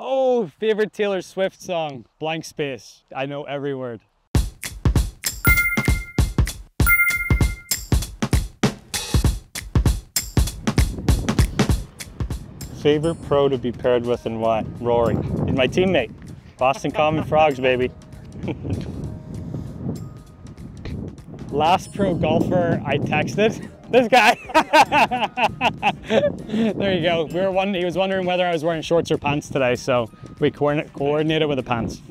Oh, favorite Taylor Swift song, Blank Space. I know every word. Favorite pro to be paired with and why? Rory. He's my teammate. Boston Common Frogs, baby. Last pro golfer I texted. This guy. there you go. We were one. He was wondering whether I was wearing shorts or pants today, so we coordinate, coordinated with the pants.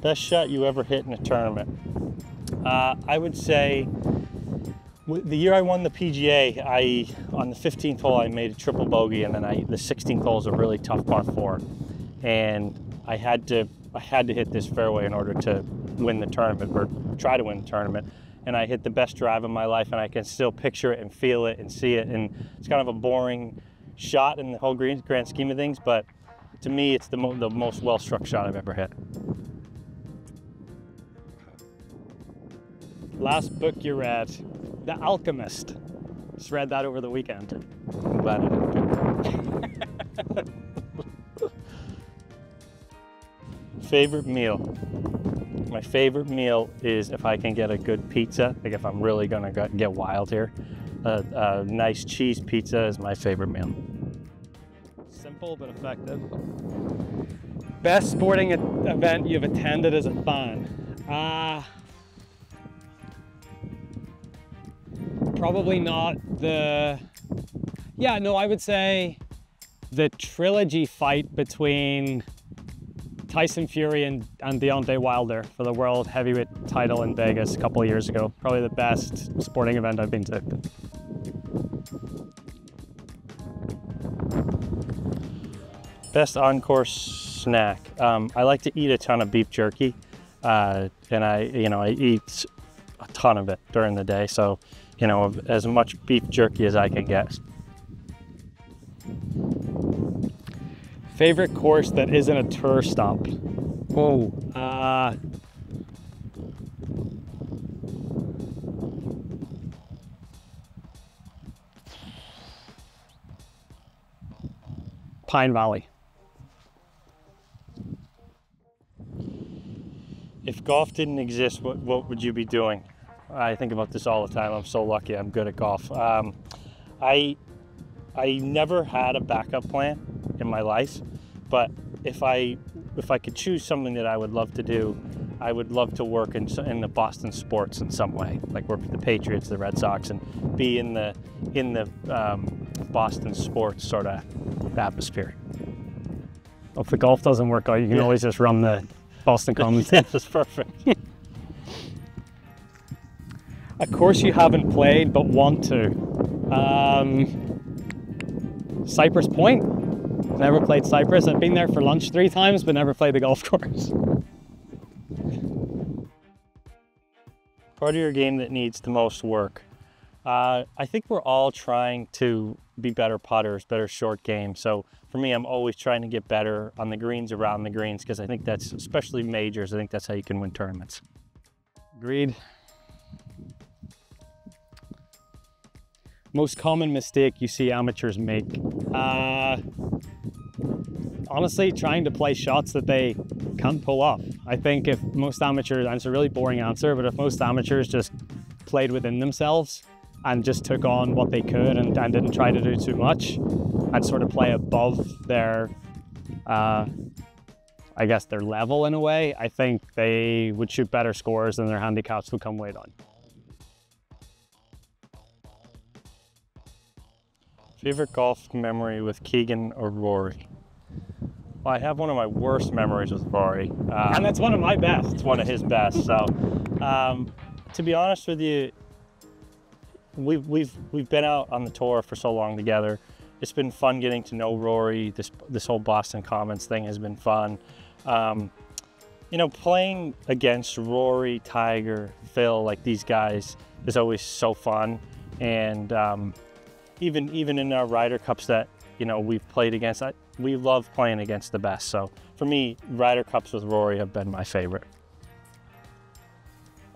Best shot you ever hit in a tournament? Uh, I would say the year I won the PGA, I on the 15th hole I made a triple bogey, and then I the 16th hole is a really tough par four, and I had to I had to hit this fairway in order to win the tournament or try to win the tournament. And I hit the best drive of my life, and I can still picture it and feel it and see it. And it's kind of a boring shot in the whole grand, grand scheme of things, but to me, it's the, mo- the most well struck shot I've ever hit. Last book you read, The Alchemist. Just read that over the weekend. I'm glad I didn't. Favorite meal? My favorite meal is if I can get a good pizza, like if I'm really gonna get wild here. A, nice cheese pizza is my favorite meal. Simple but effective. Best sporting event you've attended as a fan? Uh, probably not the. Yeah, no, I would say the trilogy fight between Tyson Fury and, and Deontay Wilder for the world heavyweight title in Vegas a couple years ago. Probably the best sporting event I've been to. Best on-course snack. Um, I like to eat a ton of beef jerky, uh, and I, you know, I eat a ton of it during the day. So, you know, as much beef jerky as I can get. Favorite course that isn't a tour stop? Oh, uh, Pine Valley. If golf didn't exist, what, what would you be doing? I think about this all the time. I'm so lucky. I'm good at golf. Um, I I never had a backup plan in my life, but if I if I could choose something that I would love to do, I would love to work in, in the Boston sports in some way, like work with the Patriots, the Red Sox, and be in the in the um, Boston sports sort of atmosphere. Well, if the golf doesn't work out, you can Yeah. always just run the Boston Commons. That's perfect. A course you haven't played but want to. Um, Cypress Point. Never played Cypress. I've been there for lunch three times, but never played the golf course. part of your game that needs the most work? Uh, I think we're all trying to be better putters, better short game. So for me, I'm always trying to get better on the greens, around the greens, because I think that's, especially majors, I think that's how you can win tournaments. Agreed. Most common mistake you see amateurs make? Uh, honestly, trying to play shots that they can't pull off. I think if most amateurs, and it's a really boring answer, but if most amateurs just played within themselves and just took on what they could and, and didn't try to do too much and sort of play above their, uh, I guess, their level in a way, I think they would shoot better scores and their handicaps would come way down. Favorite golf memory with Keegan or Rory? Well, I have one of my worst memories with Rory. Um, And that's one of my best. it's one of his best. So, um, to be honest with you, we've we've we've been out on the tour for so long together. It's been fun getting to know Rory. This this whole Boston Commons thing has been fun. Um, you know, playing against Rory, Tiger, Phil, like these guys is always so fun. And um, even even in our Ryder Cups that you know we've played against, I, we love playing against the best. So for me, Ryder Cups with Rory have been my favorite.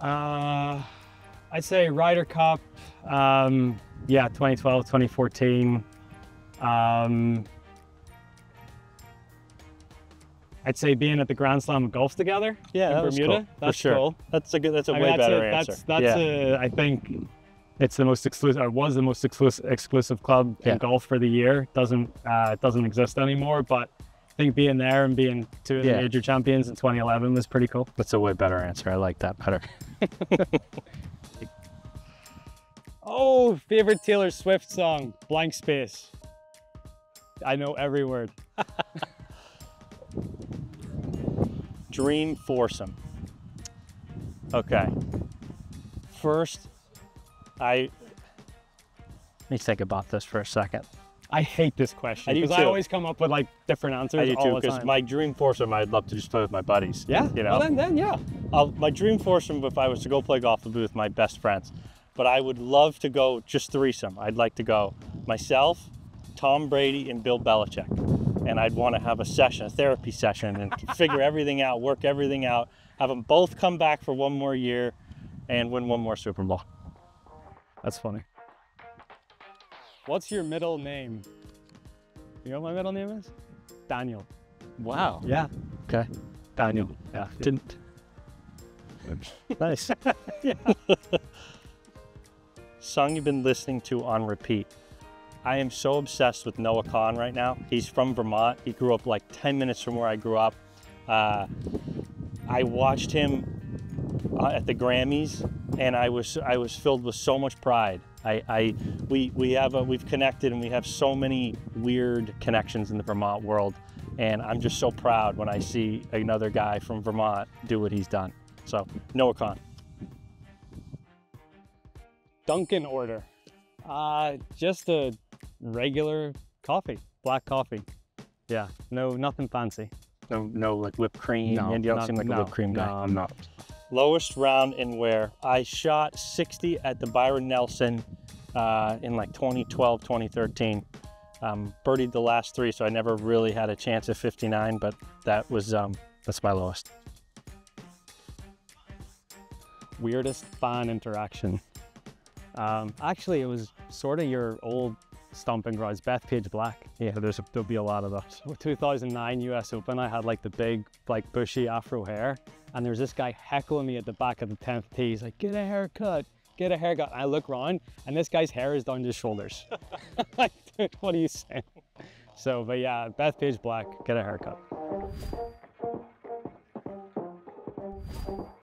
Uh, I'd say Ryder Cup, um, yeah, 2012, 2014. Um, I'd say being at the Grand Slam of golf together. Yeah, in Bermuda. cool. That's For sure. cool. That's a good. That's a I mean, way that's better a, answer. That's, that's yeah. a, I think it's the most exclusive, or was the most exclusive, exclusive club Yeah. in golf for the year. Doesn't uh, doesn't exist anymore. But I think being there and being two of the Yeah. major champions in 2011 was pretty cool. That's a way better answer. I like that better. Oh, favorite Taylor Swift song, Blank Space. I know every word. Dream foursome. Okay. First, I let me think about this for a second. I hate this question because I too. always come up with like different answers I do too, because my dream foursome I'd love to just play with my buddies. yeah, you know. Well, then, then yeah. I'll, my dream foursome, if I was to go play golf, would be with my best friends. But I would love to go just threesome. I'd like to go myself, Tom Brady, and Bill Belichick. And I'd want to have a session, a therapy session, and figure everything out, work everything out, have them both come back for one more year and win one more Super Bowl. That's funny. What's your middle name? You know what my middle name is? Daniel. Wow. Yeah. Okay. Daniel. Yeah. Didn't. nice. yeah. Song you've been listening to on repeat. I am so obsessed with Noah Kahan right now. He's from Vermont. He grew up like 10 minutes from where I grew up. Uh, I watched him uh, at the Grammys, and I was I was filled with so much pride. I, I we we have a, we've connected, and we have so many weird connections in the Vermont world, and I'm just so proud when I see another guy from Vermont do what he's done. So Noah Kahan. Dunkin' order. Uh, just a regular coffee, black coffee. Yeah. No, nothing fancy. No, no, like whipped cream. No, and you don't not- seem like no, a whipped cream guy. no, I'm not. Lowest round in where I shot 60 at the Byron Nelson uh, in like 2012, 2013. Um, birdied the last three, so I never really had a chance at 59, but that was um, that's my lowest. Weirdest fan interaction. Um, actually, it was sort of your old stomping grounds, Bethpage Black. Yeah, there's a, there'll be a lot of that. 2009 US Open, I had like the big, like bushy afro hair. And there's this guy heckling me at the back of the 10th tee. He's like, get a haircut, get a haircut. And I look around and this guy's hair is down to his shoulders. like, dude, what are you saying? So, but yeah, Bethpage Black, get a haircut.